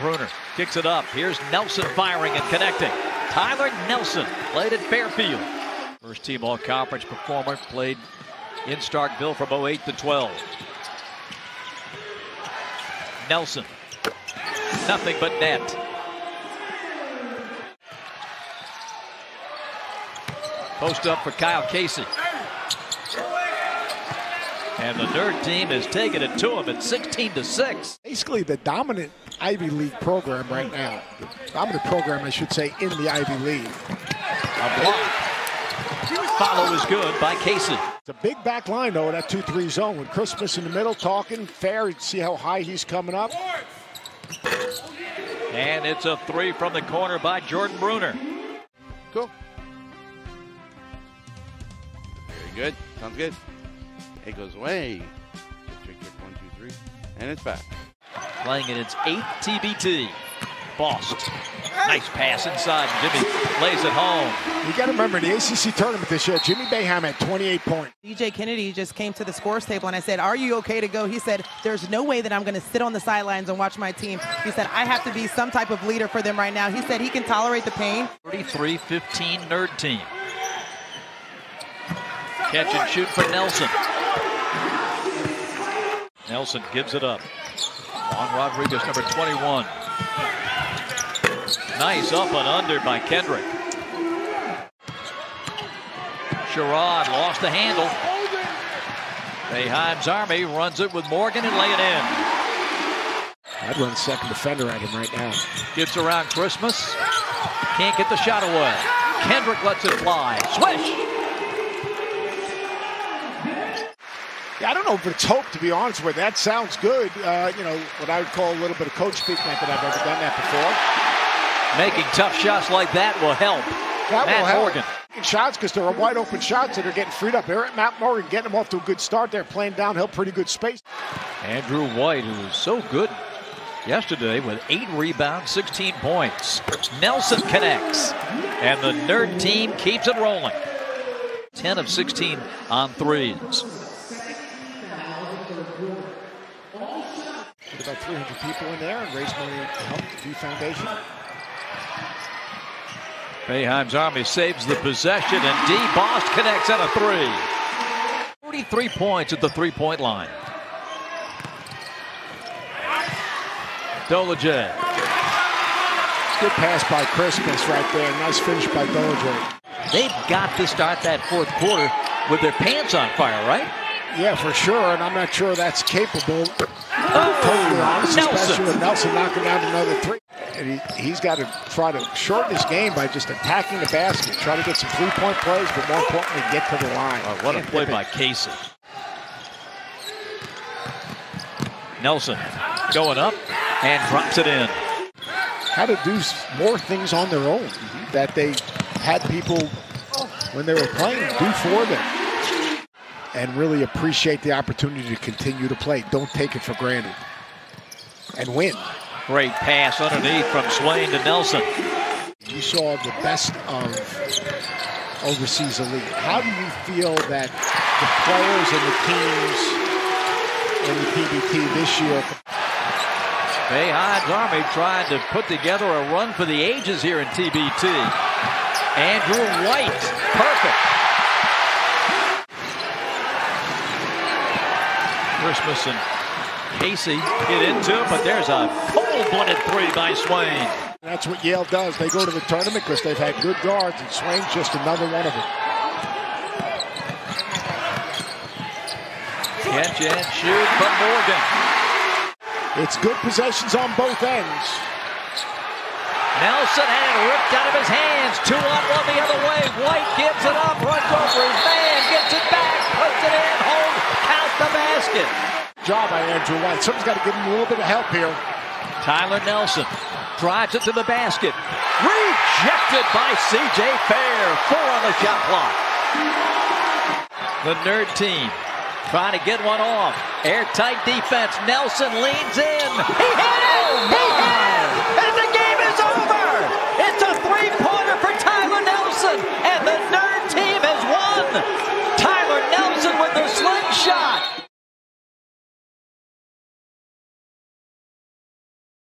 Bruner kicks it up. Here's Nelson firing and connecting. Tyler Nelson played at Fairfield. First team all conference performer played in Starkville from 08 to 12. Nelson. Nothing but net. Post up for Kyle Casey. And the nerd team is taking it to him at 16 to 6. Basically, the dominant Ivy League program right now. I'm the dominant program, I should say, in the Ivy League. A block. Follow is good by Casey. It's a big back line, though, that 2 3 zone. With Christmas in the middle talking, fair, see how high he's coming up. And it's a three from the corner by Jordan Bruner. Cool. Very good. Sounds good. It goes away. Check, check, one, two, three. And it's back. Playing in its eighth TBT. Bost. Nice pass inside. Jimmy lays it home. You got to remember, in the ACC tournament this year, Jimmy Boeheim had 28 points. DJ Kennedy just came to the scores table and I said, Are you okay to go? He said, There's no way that I'm going to sit on the sidelines and watch my team. He said, I have to be some type of leader for them right now. He said he can tolerate the pain. 33 15 nerd team. Catch and shoot for Nelson. Nelson gives it up. Juan Rodriguez, number 21. Nice up and under by Kendrick. Sherrod lost the handle. Boeheim's Army runs it with Morgan and lay it in. I'd run second defender at him right now. Gets around Christmas. Can't get the shot away. Kendrick lets it fly. Swish! Yeah, I don't know if it's hope, to be honest with you. That sounds good. Uh, you know, what I would call a little bit of coach speak. Not that I've ever done that before. Making tough shots like that will help. That Matt will help. Morgan. Shots because they're wide open shots that are getting freed up. Eric Matt Morgan getting them off to a good start there, playing downhill, pretty good space. Andrew White, who was so good yesterday with eight rebounds, 16 points. Nelson connects, and the nerd team keeps it rolling. 10 of 16 on threes. About 300 people in there and raise money to help the Foundation. Boeheim's Army saves the possession, and D. Bost connects at a three. 43 points at the three-point line. Dolezaj. Good pass by Christmas right there. Nice finish by Dozier. They've got to start that fourth quarter with their pants on fire, right? Yeah, for sure, and I'm not sure that's capable. Oh, totally honest, Nelson. especially with Nelson knocking down another three. And he, he's got to try to shorten his game by just attacking the basket, try to get some three-point plays, but more importantly, get to the line. Oh, what a Can't play by Casey. Nelson going up and drops it in. How to do more things on their own that they had people when they were playing do for them, and really appreciate the opportunity to continue to play. Don't take it for granted, and win. Great pass underneath from Swain to Nelson. You saw the best of overseas elite. How do you feel that the players and the teams in the TBT this year? Boeheim's Army trying to put together a run for the ages here in TBT. Andrew White, perfect. Christmas and Casey get into it, but there's a cold-blooded three by Swain. That's what Yale does. They go to the tournament because they've had good guards, and Swain's just another one of them. Catch and shoot from Morgan. It's good possessions on both ends. Nelson had it ripped out of his hands. Two on one the other way. White gives it up, runs over his man, gets it back, puts it in, hold, count the basket. Job by Andrew White. Someone's got to give him a little bit of help here. Tyler Nelson drives it to the basket. Rejected by C.J. Fair. Four on the shot clock. The nerd team trying to get one off. Airtight defense. Nelson leans in. He hit it! Oh, he hit it! And the game is over! It's a three-pointer for Tyler Nelson, and the nerd team has won!